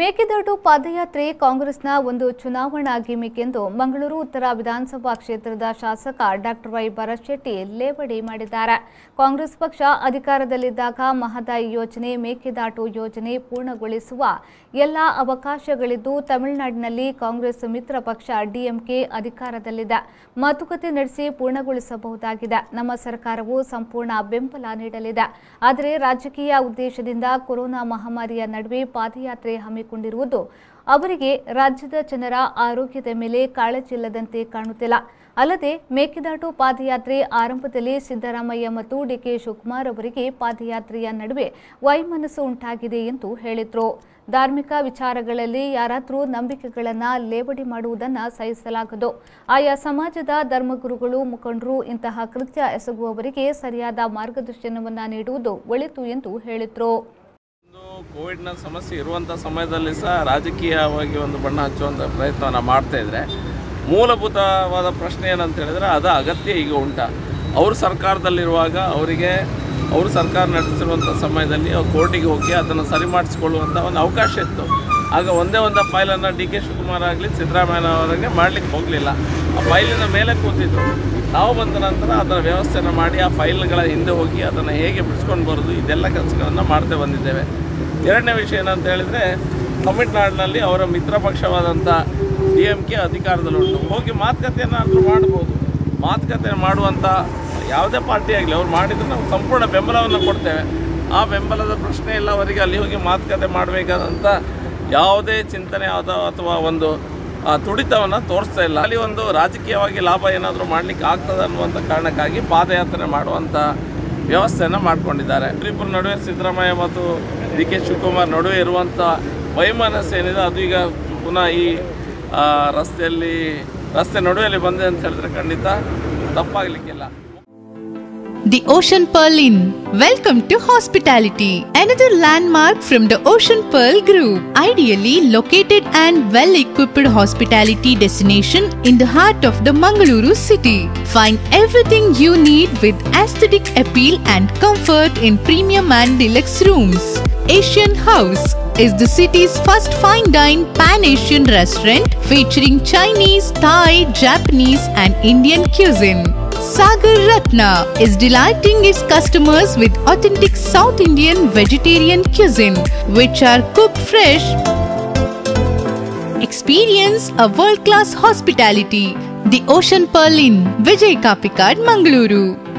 ಮೇಕೆದಾಟು ಪಾದಯಾತ್ರೆ ಕಾಂಗ್ರೆಸ್ನ ಒಂದು ಚುನಾವಣಾ ಗಿಮಿಕ್ ಎಂದು ಮಂಗಳೂರು ಉತ್ತರ ವಿಧಾನಸಭಾ ಕ್ಷೇತ್ರದ ಶಾಸಕ ಡಾಕ್ಟರ್ ವೈ ಭರಶೆಟ್ಟಿ ಲೇವಡಿ ಮಾಡಿದ್ದಾರೆ. ಕಾಂಗ್ರೆಸ್ ಪಕ್ಷ ಅಧಿಕಾರದಲ್ಲಿದ್ದಾಗ ಮಹದಾಯಿ ಯೋಜನೆ, ಮೇಕೆದಾಟು ಯೋಜನೆ ಪೂರ್ಣಗೊಳಿಸುವ ಎಲ್ಲ ಅವಕಾಶಗಳಿದ್ದು ತಮಿಳುನಾಡಿನಲ್ಲಿ ಕಾಂಗ್ರೆಸ್ ಮಿತ್ರ ಪಕ್ಷ ಡಿಎಂಕೆ ಅಧಿಕಾರದಲ್ಲಿದೆ. ಮಾತುಕತೆ ನಡೆಸಿ ಪೂರ್ಣಗೊಳಿಸಬಹುದಾಗಿದೆ. ನಮ್ಮ ಸರ್ಕಾರವು ಸಂಪೂರ್ಣ ಬೆಂಬಲ ನೀಡಲಿದೆ. ಆದರೆ ರಾಜಕೀಯ ಉದ್ದೇಶದಿಂದ ಕೊರೋನಾ ಮಹಾಮಾರಿಯ ನಡುವೆ ಪಾದಯಾತ್ರೆ ಹಮ್ಮಿಕೊಂಡಿರುವುದು. ಅವರಿಗೆ ರಾಜ್ಯದ ಜನರ ಆರೋಗ್ಯದ ಮೇಲೆ ಕಾಳಜಿಲ್ಲದಂತೆ ಕಾಣುತ್ತಿಲ್ಲ. ಅಲ್ಲದೆ ಮೇಕೆದಾಟು ಪಾದಯಾತ್ರೆ ಆರಂಭದಲ್ಲಿ ಸಿದ್ದರಾಮಯ್ಯ ಮತ್ತು ಡಿಕೆ ಶಿವಕುಮಾರ್ ಅವರಿಗೆ ಪಾದಯಾತ್ರೆಯ ನಡುವೆ ವೈಮನಸ್ಸು ಉಂಟಾಗಿದೆ ಎಂದು ಹೇಳಿದ್ರು. ಧಾರ್ಮಿಕ ವಿಚಾರಗಳಲ್ಲಿ ಯಾರಾದರೂ ನಂಬಿಕೆಗಳನ್ನು ಲೇವಡಿ ಮಾಡುವುದನ್ನು ಸಹಿಸಲಾಗದು. ಆಯಾ ಸಮಾಜದ ಧರ್ಮಗುರುಗಳು, ಮುಖಂಡರು ಇಂತಹ ಕೃತ್ಯ ಎಸಗುವವರಿಗೆ ಸರಿಯಾದ ಮಾರ್ಗದರ್ಶನವನ್ನು ನೀಡುವುದು ಒಳಿತು ಎಂದು ಹೇಳಿದ್ರು. ಕೋವಿಡ್ನ ಸಮಸ್ಯೆ ಇರುವಂಥ ಸಮಯದಲ್ಲಿ ಸಹ ರಾಜಕೀಯವಾಗಿ ಒಂದು ಬಣ್ಣ ಹಚ್ಚುವಂಥ ಪ್ರಯತ್ನವನ್ನು ಮಾಡ್ತಾ ಇದ್ದರೆ ಮೂಲಭೂತವಾದ ಪ್ರಶ್ನೆ ಏನಂತ ಹೇಳಿದ್ರೆ ಅದು ಅಗತ್ಯ ಈಗ ಉಂಟ. ಅವರು ಸರ್ಕಾರದಲ್ಲಿರುವಾಗ ಅವರಿಗೆ, ಅವರು ಸರ್ಕಾರ ನಡೆಸಿರುವಂಥ ಸಮಯದಲ್ಲಿ ಅವ್ರು ಕೋರ್ಟಿಗೆ ಹೋಗಿ ಅದನ್ನು ಸರಿ ಮಾಡಿಸ್ಕೊಳ್ಳುವಂಥ ಒಂದು ಅವಕಾಶ ಇತ್ತು. ಆಗ ಒಂದೇ ಒಂದು ಫೈಲನ್ನು ಡಿ ಕೆ ಶಿವಕುಮಾರ್ ಆಗಲಿ, ಸಿದ್ದರಾಮಯ್ಯ ಅವರಿಗೆ ಮಾಡಲಿಕ್ಕೆ ಹೋಗಲಿಲ್ಲ. ಆ ಫೈಲಿನ ಮೇಲೆ ಕೂತಿದ್ರು. ನಾವು ಬಂದ ನಂತರ ಅದರ ವ್ಯವಸ್ಥೆಯನ್ನು ಮಾಡಿ ಆ ಫೈಲ್ಗಳ ಹಿಂದೆ ಹೋಗಿ ಅದನ್ನು ಹೇಗೆ ಬಿಡಿಸ್ಕೊಂಡು ಬರೋದು, ಇದೆಲ್ಲ ಕೆಲಸಗಳನ್ನು ಮಾಡ್ತಾ ಬಂದಿದ್ದೇವೆ. ಎರಡನೇ ವಿಷಯ ಏನಂತ ಹೇಳಿದರೆ, ತಮಿಳ್ನಾಡಿನಲ್ಲಿ ಅವರ ಮಿತ್ರ ಪಕ್ಷವಾದಂಥ ಡಿ ಎಂ ಕೆ ಅಧಿಕಾರದಲ್ಲುಂಟು. ಹೋಗಿ ಮಾತುಕತೆಯನ್ನಾದರೂ ಮಾಡ್ಬೋದು. ಮಾತುಕತೆ ಮಾಡುವಂಥ ಯಾವುದೇ ಪಾರ್ಟಿ ಆಗಲಿ, ಅವ್ರು ಮಾಡಿದರೆ ನಾವು ಸಂಪೂರ್ಣ ಬೆಂಬಲವನ್ನು ಕೊಡ್ತೇವೆ. ಆ ಬೆಂಬಲದ ಪ್ರಶ್ನೆ ಇಲ್ಲ, ಅವರಿಗೆ ಅಲ್ಲಿ ಹೋಗಿ ಮಾತುಕತೆ ಮಾಡಬೇಕಾದಂಥ ಯಾವುದೇ ಚಿಂತನೆ ಆದ ಅಥವಾ ಒಂದು ತುಡಿತವನ್ನು ತೋರಿಸ್ತಾ ಇಲ್ಲ. ಅಲ್ಲಿ ಒಂದು ರಾಜಕೀಯವಾಗಿ ಲಾಭ ಏನಾದರೂ ಮಾಡಲಿಕ್ಕೆ ಆಗ್ತದೆ ಅನ್ನುವಂಥ ಕಾರಣಕ್ಕಾಗಿ ಪಾದಯಾತ್ರೆ ಮಾಡುವಂಥ ವ್ಯವಸ್ಥೆಯನ್ನು ಮಾಡಿಕೊಂಡಿದ್ದಾರೆ. ಇಬ್ಬರಿಬ್ಬರ ನಡುವೆ ಸಿದ್ದರಾಮಯ್ಯ ಮತ್ತು ಡಿ ಕೆ ಶಿವಕುಮಾರ್ ನಡುವೆ ಇರುವಂಥ ವೈಮನಸ್ಸು ಏನಿದೆ ಅದು ಈಗ ಪುನಃ ಈ ಆ, ರಸ್ತೆಯಲ್ಲಿ ರಸ್ತೆ ನಡುವೆಯಲ್ಲಿ ಬಂದೆ ಅಂತ ಹೇಳಿದ್ರೆ ಖಂಡಿತ ತಪ್ಪಾಗಲಿಕ್ಕಿಲ್ಲ The Ocean Pearl Inn. Welcome to hospitality. Another landmark from the Ocean Pearl Group. Ideally located and well equipped hospitality destination in the heart of the Mangaluru city. Find everything you need with aesthetic appeal and comfort in premium and deluxe rooms. Asian House is the city's first fine dine pan Asian restaurant featuring Chinese, Thai, Japanese, and Indian cuisine. Sagar Ratna is delighting its customers with authentic South Indian vegetarian cuisine, which are cooked fresh. Experience a world class hospitality. The Ocean Pearl Inn, Vijay Kapikad, Mangaluru.